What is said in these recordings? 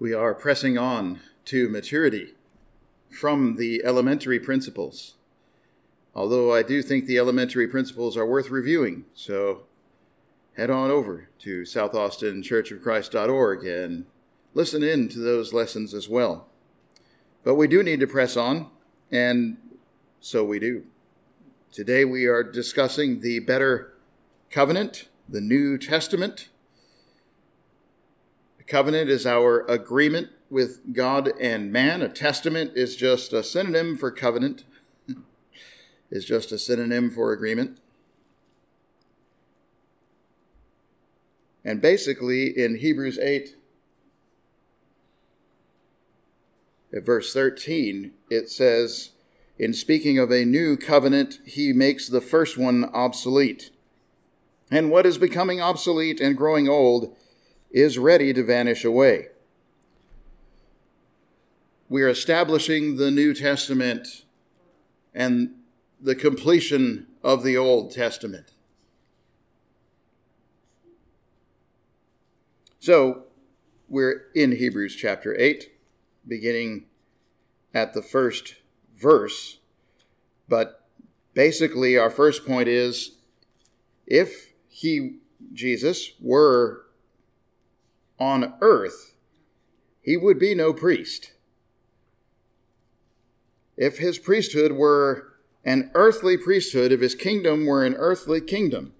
We are pressing on to maturity from the elementary principles. Although I do think the elementary principles are worth reviewing, so head on over to southaustinchurchofchrist.org and listen in to those lessons as well. But we do need to press on, and so we do. Today we are discussing the better covenant, the New Testament. Covenant is our agreement with God and man. A testament is just a synonym for covenant, is just a synonym for agreement. And basically, in Hebrews 8, at verse 13, it says, in speaking of a new covenant, he makes the first one obsolete. And what is becoming obsolete and growing old is ready to vanish away. We are establishing the New Testament and the completion of the Old Testament. So, we're in Hebrews chapter 8, beginning at the first verse. But basically, our first point is if he, Jesus, were on earth, he would be no priest. If his priesthood were an earthly priesthood, if his kingdom were an earthly kingdom,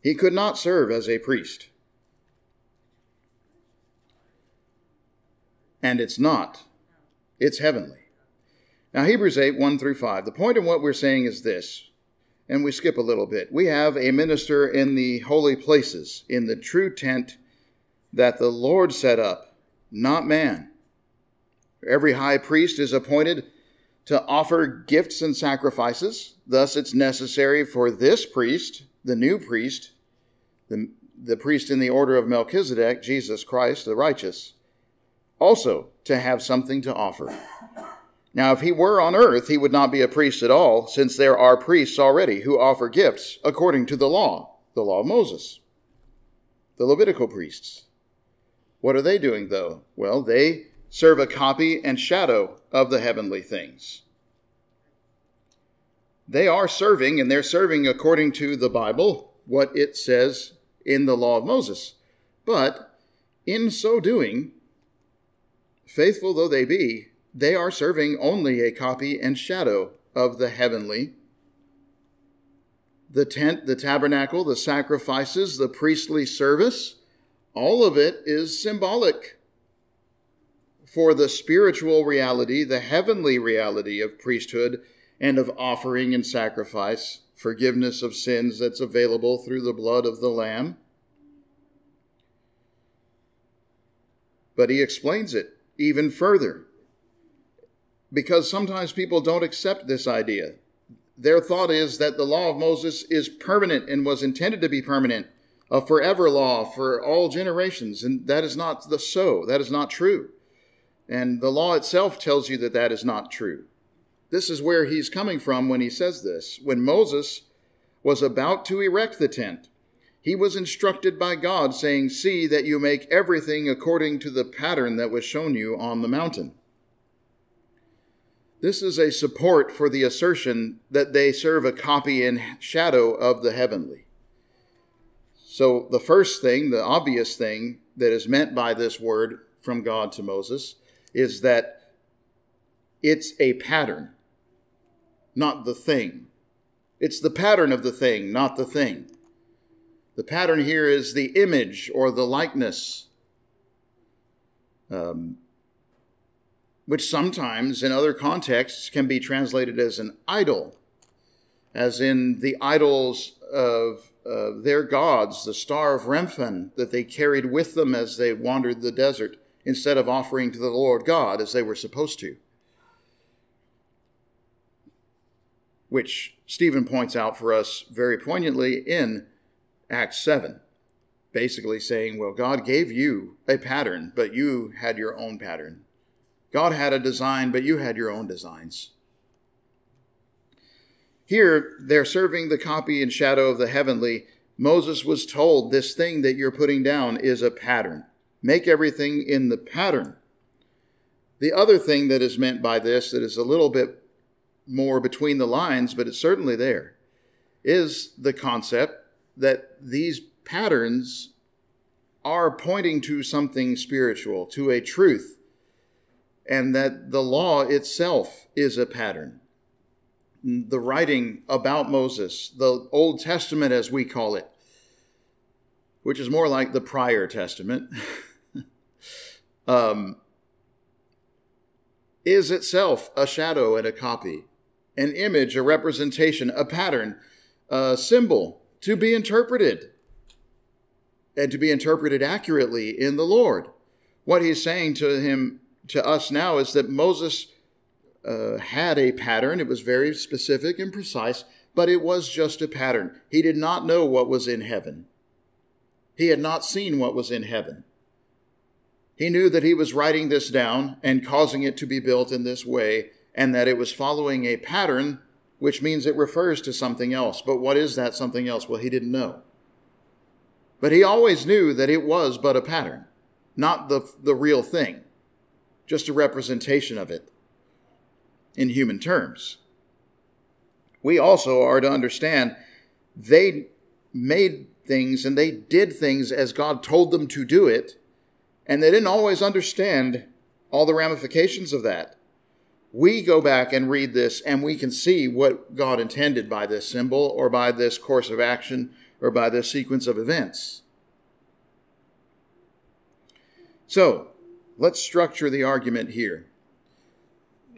he could not serve as a priest. And it's not, it's heavenly. Now, Hebrews 8, 1 through 5. The point of what we're saying is this, and we skip a little bit. We have a minister in the holy places, in the true tent that the Lord set up, not man. Every high priest is appointed to offer gifts and sacrifices. Thus, it's necessary for this priest, the new priest, the, the priest in the order of Melchizedek, Jesus Christ, the righteous, also to have something to offer. Now, if he were on earth, he would not be a priest at all, since there are priests already who offer gifts according to the law, the law of Moses, the Levitical priests. What are they doing, though? Well, they serve a copy and shadow of the heavenly things. They are serving, and they're serving according to the Bible, what it says in the law of Moses. But in so doing, faithful though they be, they are serving only a copy and shadow of the heavenly. The tent, the tabernacle, the sacrifices, the priestly service, all of it is symbolic for the spiritual reality, the heavenly reality of priesthood and of offering and sacrifice, forgiveness of sins that's available through the blood of the Lamb. But he explains it even further because sometimes people don't accept this idea. Their thought is that the law of Moses is permanent and was intended to be permanent, a forever law for all generations. And that is not the so. That is not true. And the law itself tells you that that is not true. This is where he's coming from when he says this. When Moses was about to erect the tent, he was instructed by God, saying, See that you make everything according to the pattern that was shown you on the mountain. This is a support for the assertion that they serve a copy and shadow of the heavenly. So, the first thing, the obvious thing that is meant by this word from God to Moses is that it's a pattern, not the thing. It's the pattern of the thing, not the thing. The pattern here is the image or the likeness. Um, which sometimes in other contexts can be translated as an idol, as in the idols of uh, their gods, the star of Remphan that they carried with them as they wandered the desert, instead of offering to the Lord God as they were supposed to. Which Stephen points out for us very poignantly in Acts 7, basically saying, Well, God gave you a pattern, but you had your own pattern. God had a design, but you had your own designs. Here, they're serving the copy and shadow of the heavenly. Moses was told this thing that you're putting down is a pattern. Make everything in the pattern The other thing that is meant by this, that is a little bit more between the lines, but it's certainly there, is the concept that these patterns are pointing to something spiritual, to a truth, and that the law itself is a pattern. The writing about Moses, the Old Testament as we call it, which is more like the prior testament, um, is itself a shadow and a copy, an image, a representation, a pattern, a symbol to be interpreted and to be interpreted accurately in the Lord. What he's saying to him to us now is that Moses uh, had a pattern. It was very specific and precise, but it was just a pattern. He did not know what was in heaven. He had not seen what was in heaven. He knew that he was writing this down and causing it to be built in this way, and that it was following a pattern, which means it refers to something else. But what is that something else? Well, he didn't know. But he always knew that it was but a pattern, not the, the real thing, just a representation of it in human terms. We also are to understand they made things and they did things as God told them to do it, and they didn't always understand all the ramifications of that. We go back and read this and we can see what God intended by this symbol or by this course of action or by this sequence of events. So, let's structure the argument here.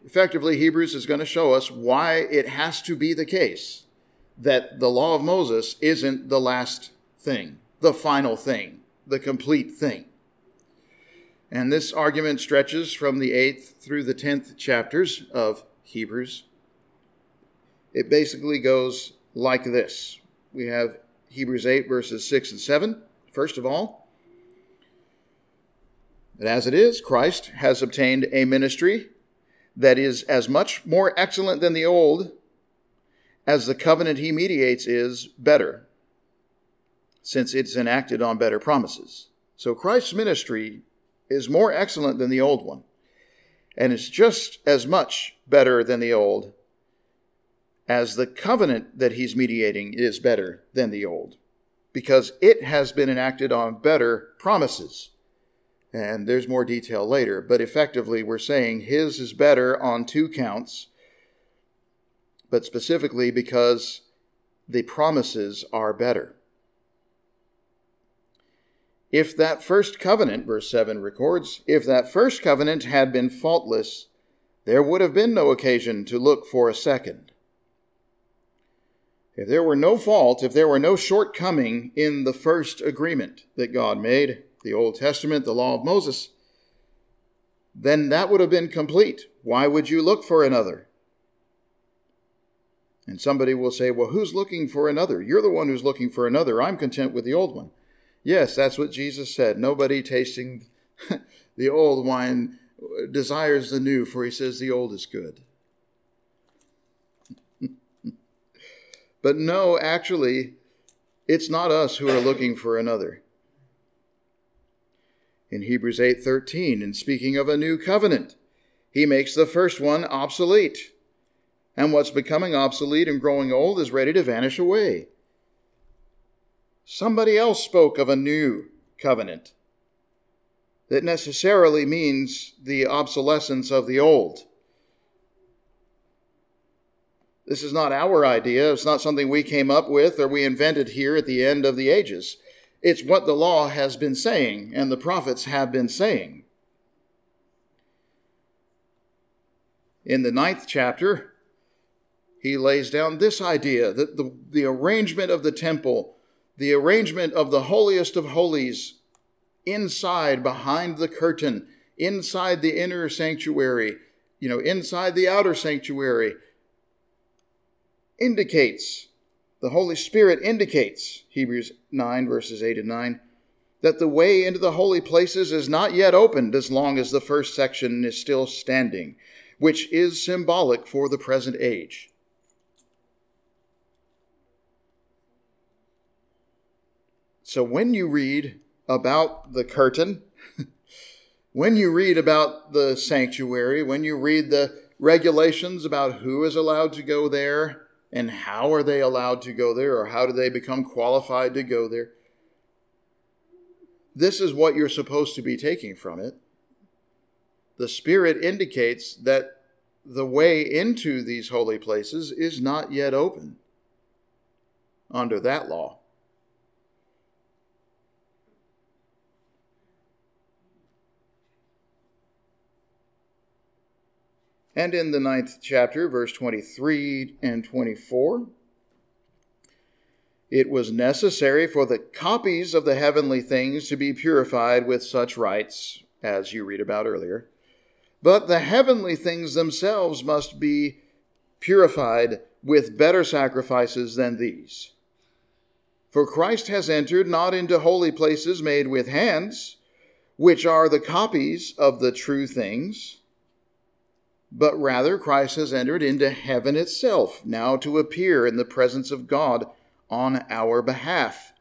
Effectively, Hebrews is going to show us why it has to be the case that the law of Moses isn't the last thing, the final thing, the complete thing. And this argument stretches from the 8th through the 10th chapters of Hebrews. It basically goes like this we have Hebrews 8, verses 6 and 7. First of all, that as it is, Christ has obtained a ministry that is as much more excellent than the old as the covenant he mediates is better, since it's enacted on better promises. So Christ's ministry is more excellent than the old one, and it's just as much better than the old as the covenant that he's mediating is better than the old, because it has been enacted on better promises. And there's more detail later, but effectively, we're saying his is better on two counts, but specifically because the promises are better. If that first covenant, verse 7 records, if that first covenant had been faultless, there would have been no occasion to look for a second. If there were no fault, if there were no shortcoming in the first agreement that God made, the Old Testament, the law of Moses, then that would have been complete. Why would you look for another? And somebody will say, Well, who's looking for another? You're the one who's looking for another. I'm content with the old one. Yes, that's what Jesus said. Nobody tasting the old wine desires the new, for he says the old is good. but no, actually, it's not us who are looking for another. In Hebrews 8:13, in speaking of a new covenant, he makes the first one obsolete. And what's becoming obsolete and growing old is ready to vanish away. Somebody else spoke of a new covenant that necessarily means the obsolescence of the old. This is not our idea. It's not something we came up with or we invented here at the end of the ages. It's what the law has been saying and the prophets have been saying. In the ninth chapter, he lays down this idea that the, the arrangement of the temple the arrangement of the holiest of holies inside, behind the curtain, inside the inner sanctuary, you know, inside the outer sanctuary, indicates, the Holy Spirit indicates, Hebrews 9, verses 8 and 9, that the way into the holy places is not yet opened as long as the first section is still standing, which is symbolic for the present age. So when you read about the curtain, when you read about the sanctuary, when you read the regulations about who is allowed to go there and how are they allowed to go there or how do they become qualified to go there, this is what you're supposed to be taking from it. The Spirit indicates that the way into these holy places is not yet open under that law. And in the ninth chapter, verse 23 and 24, it was necessary for the copies of the heavenly things to be purified with such rites, as you read about earlier. But the heavenly things themselves must be purified with better sacrifices than these. For Christ has entered not into holy places made with hands, which are the copies of the true things but rather Christ has entered into heaven itself, now to appear in the presence of God on our behalf.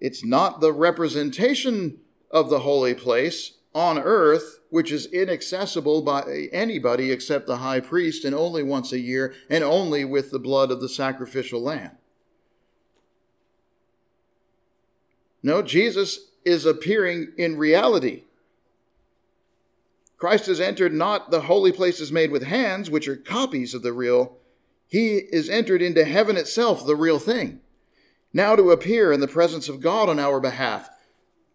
It's not the representation of the holy place on earth, which is inaccessible by anybody except the high priest, and only once a year, and only with the blood of the sacrificial lamb. No, Jesus is appearing in reality Christ has entered not the holy places made with hands, which are copies of the real. He is entered into heaven itself, the real thing, now to appear in the presence of God on our behalf.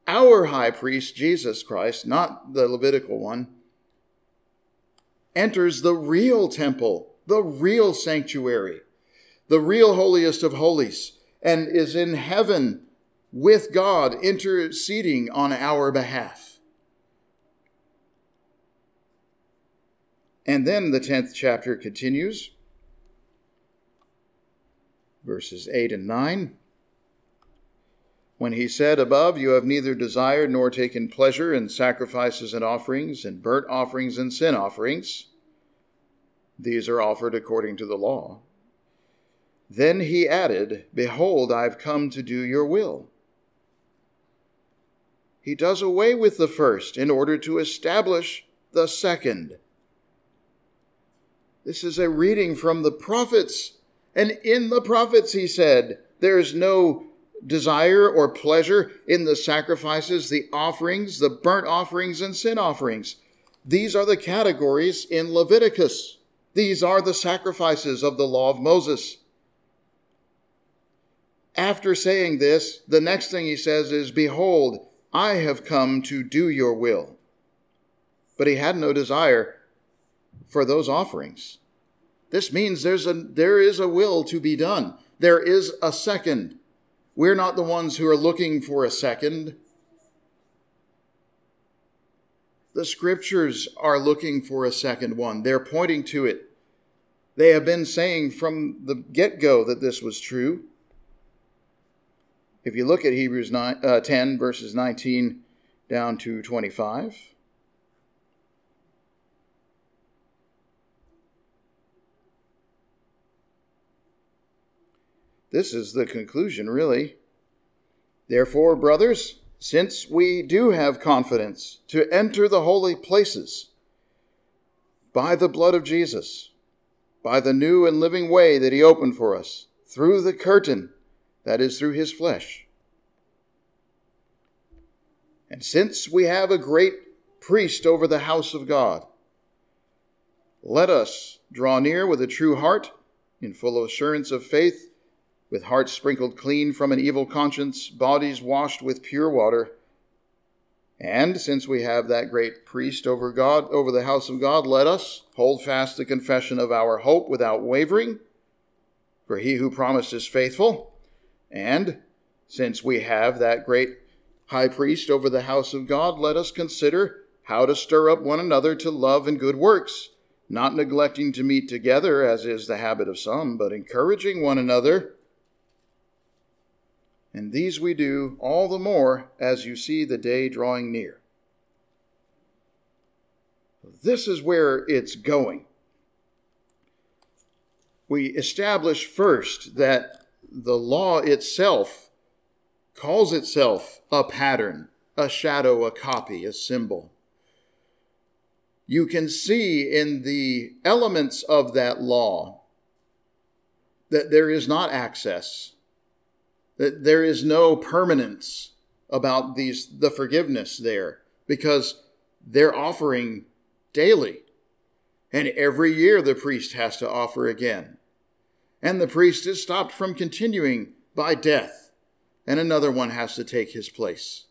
Our high priest, Jesus Christ, not the Levitical one, enters the real temple, the real sanctuary, the real holiest of holies, and is in heaven with God interceding on our behalf. And then the 10th chapter continues, verses 8 and 9. When he said above, You have neither desired nor taken pleasure in sacrifices and offerings, and burnt offerings and sin offerings, these are offered according to the law. Then he added, Behold, I've come to do your will. He does away with the first in order to establish the second. This is a reading from the prophets. And in the prophets, he said, there's no desire or pleasure in the sacrifices, the offerings, the burnt offerings, and sin offerings. These are the categories in Leviticus. These are the sacrifices of the law of Moses. After saying this, the next thing he says is, Behold, I have come to do your will. But he had no desire for those offerings. This means there's a, there is a will to be done. There is a second. We're not the ones who are looking for a second. The scriptures are looking for a second one. They're pointing to it. They have been saying from the get go that this was true. If you look at Hebrews 9, uh, 10, verses 19 down to 25. This is the conclusion, really. Therefore, brothers, since we do have confidence to enter the holy places by the blood of Jesus, by the new and living way that he opened for us, through the curtain, that is, through his flesh. And since we have a great priest over the house of God, let us draw near with a true heart, in full assurance of faith with hearts sprinkled clean from an evil conscience, bodies washed with pure water. And since we have that great priest over God, over the house of God, let us hold fast the confession of our hope without wavering. For he who promised is faithful. And since we have that great high priest over the house of God, let us consider how to stir up one another to love and good works, not neglecting to meet together, as is the habit of some, but encouraging one another and these we do all the more as you see the day drawing near. This is where it's going. We establish first that the law itself calls itself a pattern, a shadow, a copy, a symbol. You can see in the elements of that law that there is not access, that there is no permanence about these the forgiveness there because they're offering daily. And every year the priest has to offer again. And the priest is stopped from continuing by death, and another one has to take his place.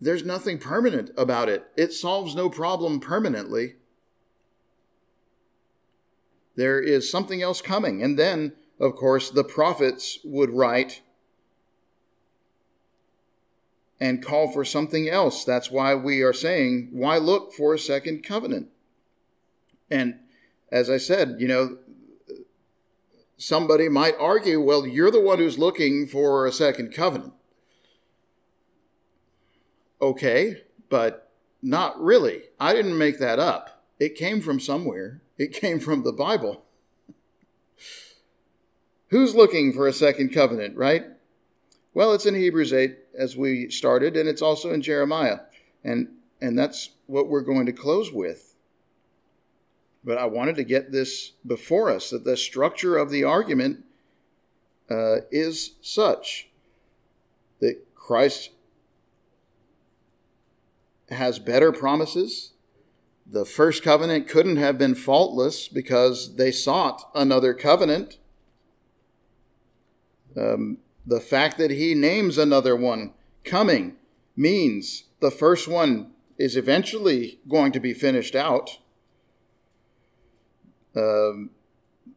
There's nothing permanent about it. It solves no problem permanently. There is something else coming. And then, of course, the prophets would write and call for something else. That's why we are saying, why look for a second covenant? And as I said, you know, somebody might argue, well, you're the one who's looking for a second covenant. Okay, but not really. I didn't make that up. It came from somewhere, it came from the Bible. Who's looking for a second covenant, right? Well, it's in Hebrews 8 as we started, and it's also in Jeremiah. And, and that's what we're going to close with. But I wanted to get this before us that the structure of the argument uh, is such that Christ has better promises. The first covenant couldn't have been faultless because they sought another covenant. Um, the fact that he names another one coming means the first one is eventually going to be finished out. Um,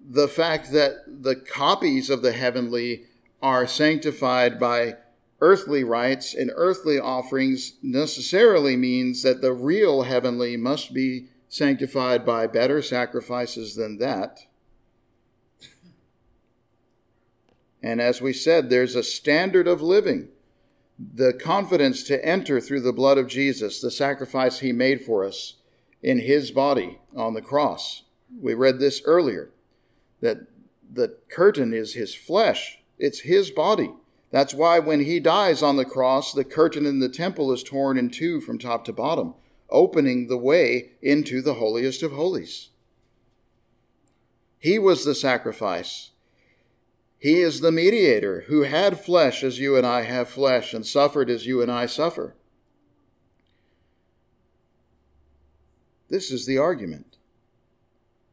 the fact that the copies of the heavenly are sanctified by earthly rites and earthly offerings necessarily means that the real heavenly must be sanctified by better sacrifices than that. And as we said, there's a standard of living, the confidence to enter through the blood of Jesus, the sacrifice he made for us in his body on the cross. We read this earlier that the curtain is his flesh, it's his body. That's why when he dies on the cross, the curtain in the temple is torn in two from top to bottom, opening the way into the holiest of holies. He was the sacrifice. He is the mediator who had flesh as you and I have flesh and suffered as you and I suffer. This is the argument.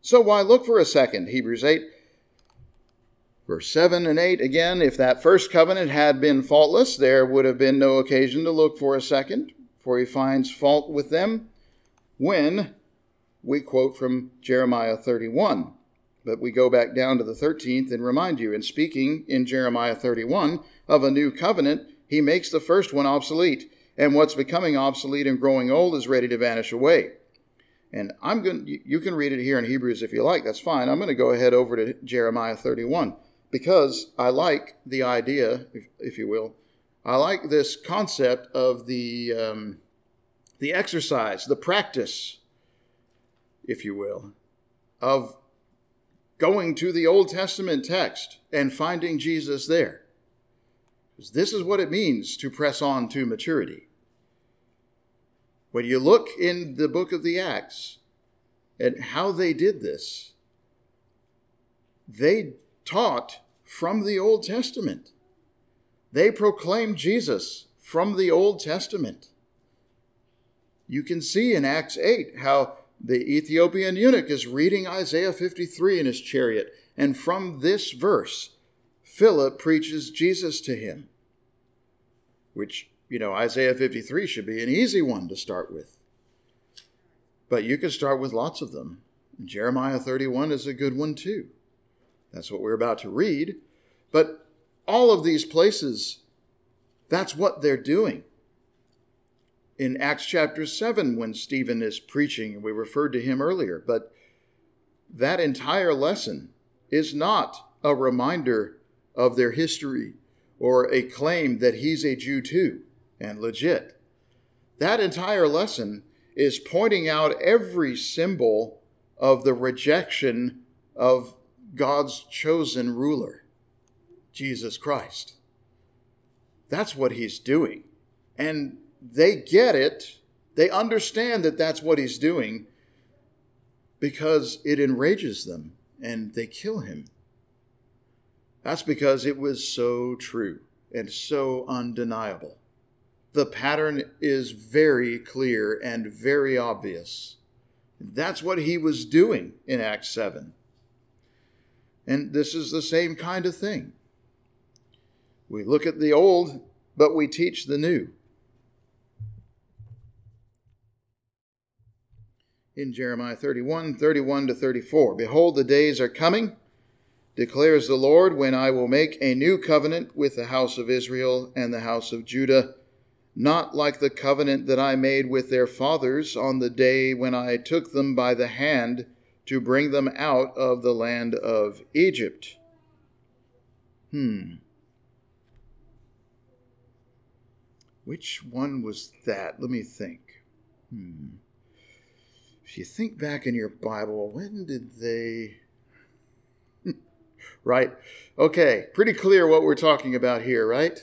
So why look for a second? Hebrews 8, verse 7 and 8. Again, if that first covenant had been faultless, there would have been no occasion to look for a second, for he finds fault with them when we quote from Jeremiah 31. But we go back down to the 13th and remind you, in speaking in Jeremiah 31 of a new covenant, he makes the first one obsolete, and what's becoming obsolete and growing old is ready to vanish away. And I'm going you can read it here in Hebrews if you like, that's fine. I'm going to go ahead over to Jeremiah 31 because I like the idea, if, if you will. I like this concept of the, um, the exercise, the practice, if you will, of going to the Old Testament text and finding Jesus there. Because this is what it means to press on to maturity. When you look in the book of the Acts at how they did this, they taught from the Old Testament. They proclaimed Jesus from the Old Testament. You can see in Acts 8 how the Ethiopian eunuch is reading Isaiah 53 in his chariot, and from this verse, Philip preaches Jesus to him, which you know, Isaiah 53 should be an easy one to start with. But you could start with lots of them. Jeremiah 31 is a good one too. That's what we're about to read. But all of these places, that's what they're doing. In Acts chapter 7, when Stephen is preaching, we referred to him earlier, but that entire lesson is not a reminder of their history or a claim that he's a Jew too and legit. That entire lesson is pointing out every symbol of the rejection of God's chosen ruler, Jesus Christ. That's what he's doing. And they get it. They understand that that's what he's doing because it enrages them and they kill him. That's because it was so true and so undeniable. The pattern is very clear and very obvious. That's what he was doing in Acts 7. And this is the same kind of thing. We look at the old, but we teach the new. In Jeremiah 31 31 to 34, Behold, the days are coming, declares the Lord, when I will make a new covenant with the house of Israel and the house of Judah not like the covenant that I made with their fathers on the day when I took them by the hand to bring them out of the land of Egypt. Hmm. Which one was that? Let me think. Hmm. If you think back in your Bible, when did they. right? Okay, pretty clear what we're talking about here, right?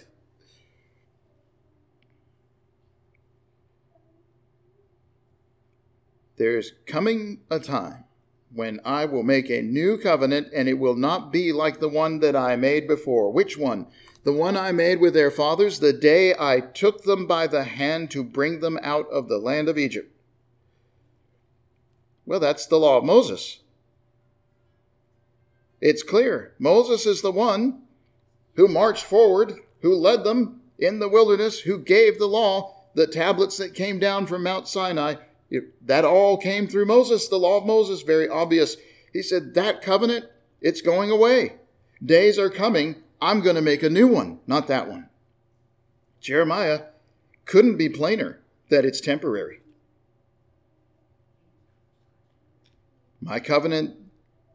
There is coming a time when I will make a new covenant, and it will not be like the one that I made before. Which one? The one I made with their fathers the day I took them by the hand to bring them out of the land of Egypt. Well, that's the law of Moses. It's clear. Moses is the one who marched forward, who led them in the wilderness, who gave the law, the tablets that came down from Mount Sinai. It, that all came through Moses, the law of Moses, very obvious. He said, That covenant, it's going away. Days are coming. I'm going to make a new one, not that one. Jeremiah couldn't be plainer that it's temporary. My covenant,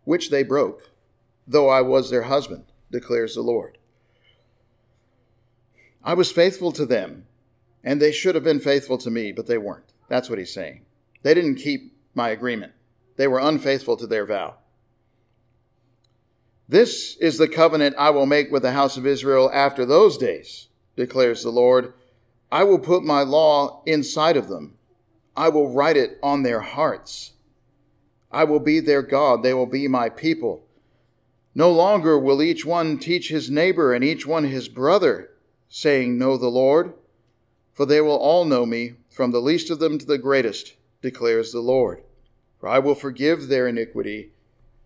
which they broke, though I was their husband, declares the Lord. I was faithful to them, and they should have been faithful to me, but they weren't. That's what he's saying. They didn't keep my agreement, they were unfaithful to their vow. This is the covenant I will make with the house of Israel after those days, declares the Lord. I will put my law inside of them. I will write it on their hearts. I will be their God. They will be my people. No longer will each one teach his neighbor and each one his brother, saying, Know the Lord, for they will all know me, from the least of them to the greatest, declares the Lord. For I will forgive their iniquity,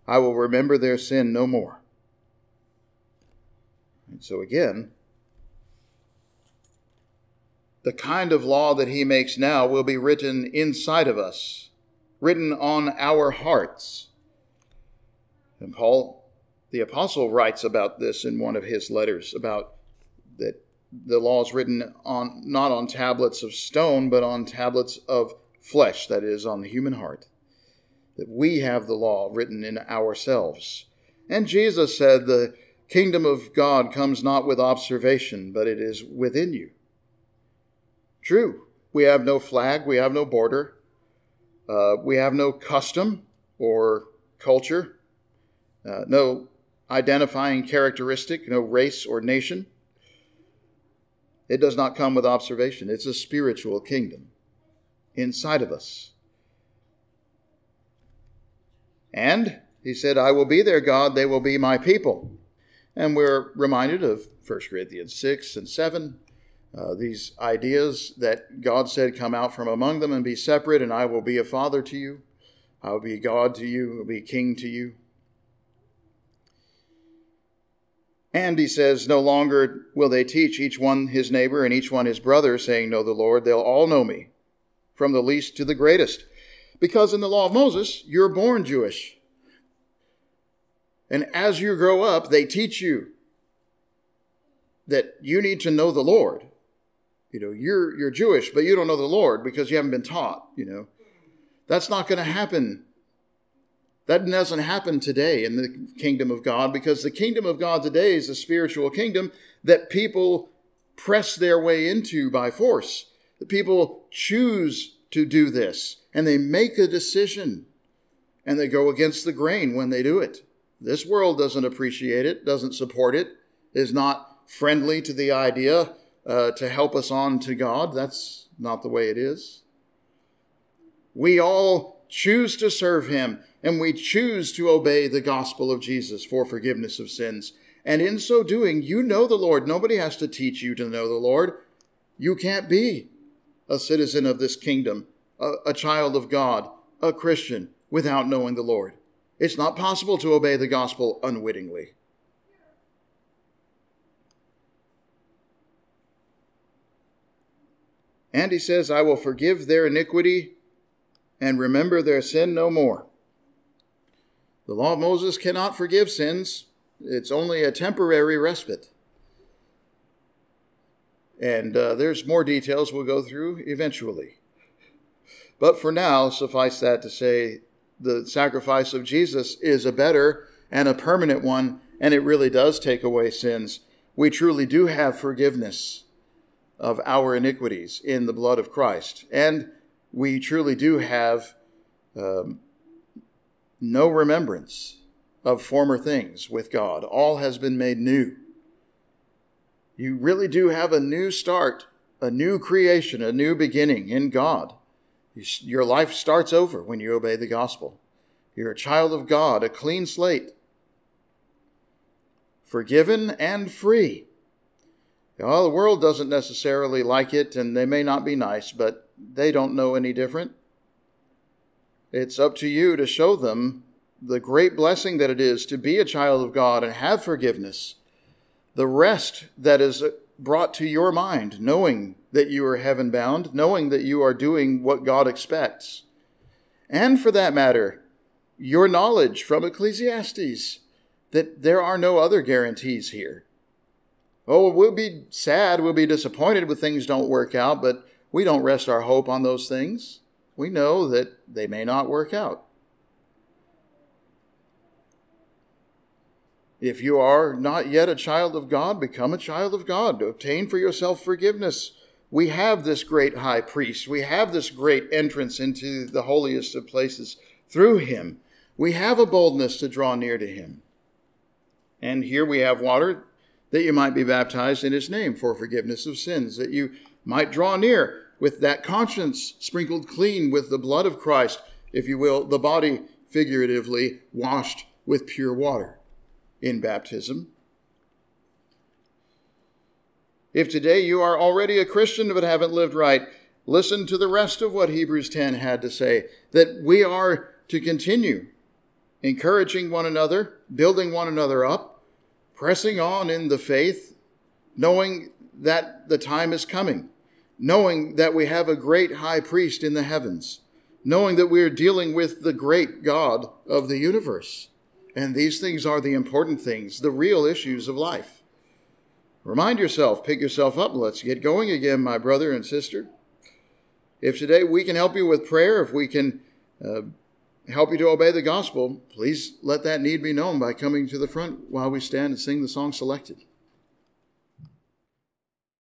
I will remember their sin no more. And so again, the kind of law that he makes now will be written inside of us, written on our hearts. And Paul, the apostle, writes about this in one of his letters about that the law is written on not on tablets of stone, but on tablets of flesh, that is, on the human heart. That we have the law written in ourselves. And Jesus said, The kingdom of God comes not with observation, but it is within you. True, we have no flag, we have no border, uh, we have no custom or culture, uh, no identifying characteristic, no race or nation. It does not come with observation. It's a spiritual kingdom inside of us. And he said, I will be their God, they will be my people. And we're reminded of 1 Corinthians 6 and 7, uh, these ideas that God said, Come out from among them and be separate, and I will be a father to you. I will be God to you, I will be king to you. And he says, No longer will they teach each one his neighbor and each one his brother, saying, Know the Lord. They'll all know me, from the least to the greatest. Because in the law of Moses, you're born Jewish. And as you grow up, they teach you that you need to know the Lord. You know, you're, you're Jewish, but you don't know the Lord because you haven't been taught, you know. That's not going to happen that doesn't happen today in the kingdom of God because the kingdom of God today is a spiritual kingdom that people press their way into by force. The people choose to do this and they make a decision and they go against the grain when they do it. This world doesn't appreciate it, doesn't support it, is not friendly to the idea uh, to help us on to God. That's not the way it is. We all choose to serve Him and we choose to obey the gospel of Jesus for forgiveness of sins. And in so doing, you know the Lord. Nobody has to teach you to know the Lord. You can't be a citizen of this kingdom, a, a child of God, a Christian, without knowing the Lord. It's not possible to obey the gospel unwittingly. And he says, I will forgive their iniquity and remember their sin no more. The law of Moses cannot forgive sins, it's only a temporary respite. And uh, there's more details we'll go through eventually. But for now, suffice that to say, the sacrifice of Jesus is a better and a permanent one, and it really does take away sins. We truly do have forgiveness of our iniquities in the blood of Christ. And we truly do have um, no remembrance of former things with God. All has been made new. You really do have a new start, a new creation, a new beginning in God. Your life starts over when you obey the gospel. You're a child of God, a clean slate, forgiven and free. Well, the world doesn't necessarily like it, and they may not be nice, but they don't know any different. It's up to you to show them the great blessing that it is to be a child of God and have forgiveness, the rest that is brought to your mind, knowing that you are heaven bound, knowing that you are doing what God expects. And for that matter, your knowledge from Ecclesiastes that there are no other guarantees here. Oh, we'll be sad, we'll be disappointed when things don't work out, but we don't rest our hope on those things we know that they may not work out. If you are not yet a child of God, become a child of God. Obtain for yourself forgiveness. We have this great high priest. We have this great entrance into the holiest of places through him. We have a boldness to draw near to him. And here we have water that you might be baptized in his name for forgiveness of sins, that you might draw near with that conscience sprinkled clean with the blood of Christ, if you will, the body figuratively washed with pure water in baptism. If today you are already a Christian but haven't lived right, listen to the rest of what Hebrews 10 had to say that we are to continue encouraging one another, building one another up, pressing on in the faith, knowing that the time is coming knowing that we have a great high priest in the heavens, knowing that we are dealing with the great God of the universe. And these things are the important things, the real issues of life. Remind yourself, pick yourself up, let's get going again, my brother and sister. If today we can help you with prayer, if we can uh, help you to obey the gospel, please let that need be known by coming to the front while we stand and sing the song selected.